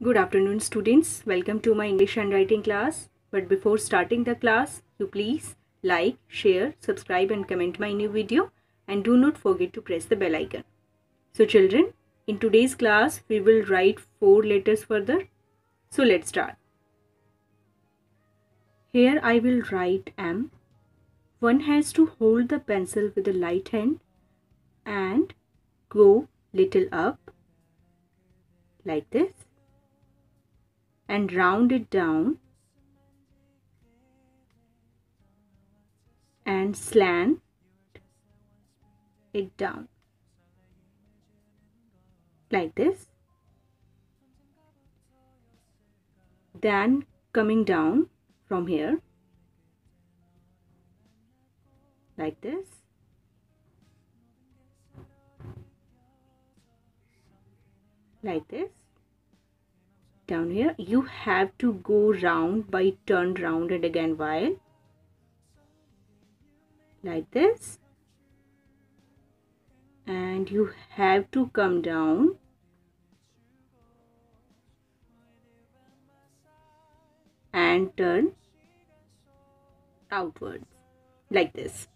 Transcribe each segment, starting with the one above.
Good afternoon students. Welcome to my English and writing class. But before starting the class, you please like, share, subscribe and comment my new video and do not forget to press the bell icon. So children, in today's class we will write four letters further. So let's start. Here I will write M. One has to hold the pencil with the light hand and go little up like this and round it down and slant it down. Like this. Then coming down from here. Like this. Like this down here. You have to go round by turn round and again while like this. And you have to come down. And turn outwards like this.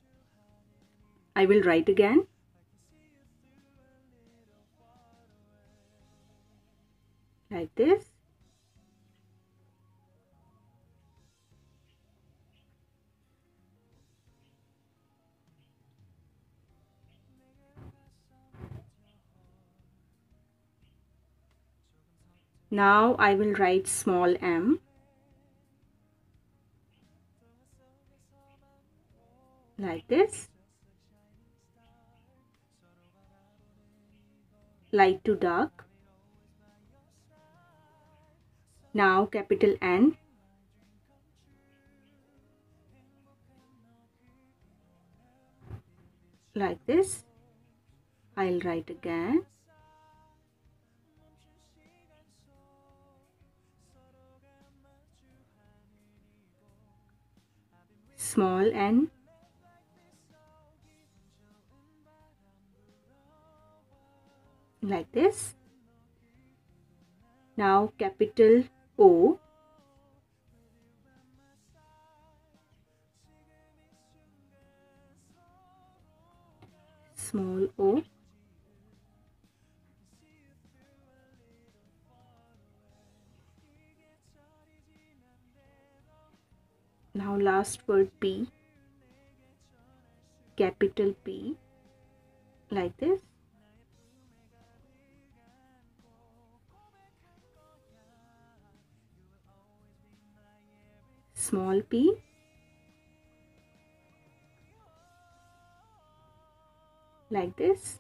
I will write again. Like this Now I will write small m. Like this. Light to dark. Now capital N. Like this. I'll write again. Small n like this. Now capital O. Small o now last word P. Capital P. Like this. Small p. Like this.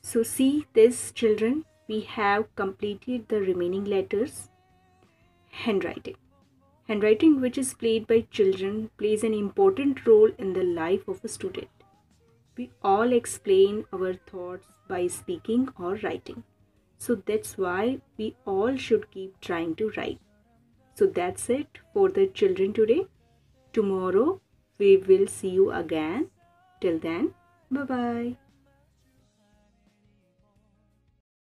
So see this children we have completed the remaining letters. Handwriting. Handwriting which is played by children plays an important role in the life of a student. We all explain our thoughts by speaking or writing. So that's why we all should keep trying to write. So that's it for the children today. Tomorrow we will see you again. Till then, bye-bye.